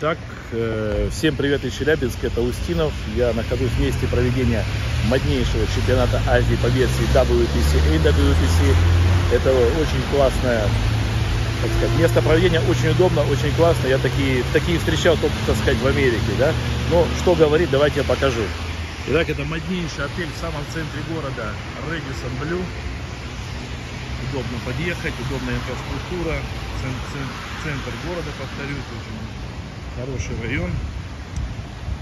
Итак, э, всем привет из Челябинска, это Устинов. Я нахожусь в месте проведения моднейшего чемпионата Азии по версии WPC и WPC. Это очень классное так сказать, место проведения, очень удобно, очень классно. Я такие, такие встречал только, так сказать, в Америке, да. Но что говорить, давайте я покажу. Итак, это моднейший отель в самом центре города Редисон Блю. Удобно подъехать, удобная инфраструктура, центр города, повторюсь, очень хороший район.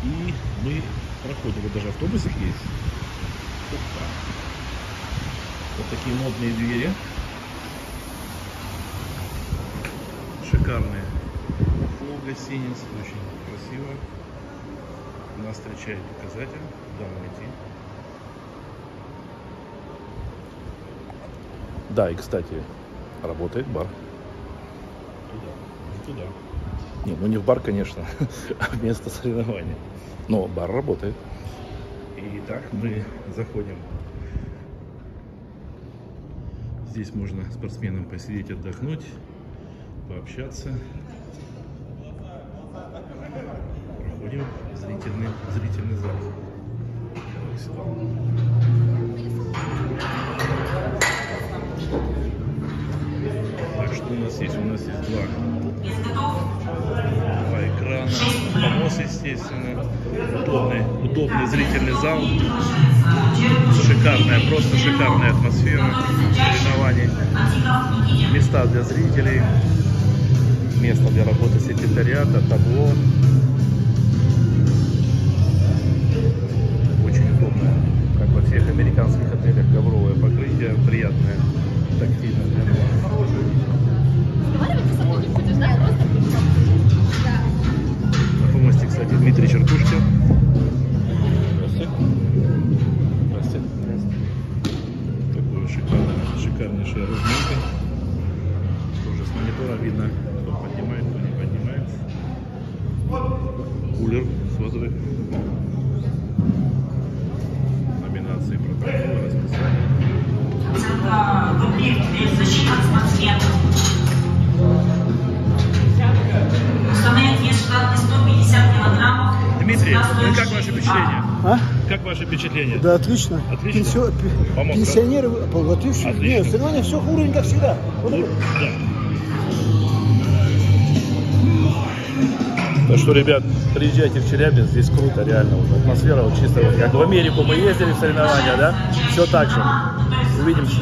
И мы проходим, вот даже автобусик есть. Вот такие модные двери. Шикарные. Фло гостиниц, очень красиво. Нас встречает указатель, куда нам идти. Да, и кстати, работает бар. Туда, туда. Не, ну не в бар, конечно, а место соревнования. Но бар работает. Итак, мы заходим. Здесь можно спортсменам посидеть, отдохнуть, пообщаться. Проходим в зрительный, зрительный зал. Что нас есть? У нас есть два. Два экрана, помост, естественно, удобный, удобный зрительный зал, шикарная, просто шикарная атмосфера. Соревнований, места для зрителей, место для работы секретариата, табло. Очень удобно, как во всех американских отелях, ковровое покрытие, приятное, тактильное. для глаз. Дмитрий Чертушкин. Здравствуйте. Здравствуйте. Такое шикарное, шикарнейшая разминка. Тоже с монитора видно, кто поднимает, кто не поднимает. Кулер с водой. Номинации протокола, расписание. защита спортсменов. Дмитрий, ну как ваше впечатление? А? Как ваше впечатление? Да, отлично. Отлично? Пенсио- Помог, Пенсионеры, и все. Отлично. Нет, соревнования все уровень, как всегда. Вот Ну, да. Так что, ребят, приезжайте в Челябинск, здесь круто, реально. Вот атмосфера вот чисто, вот, как в Америку мы ездили в соревнования, да? Все так же. Увидимся.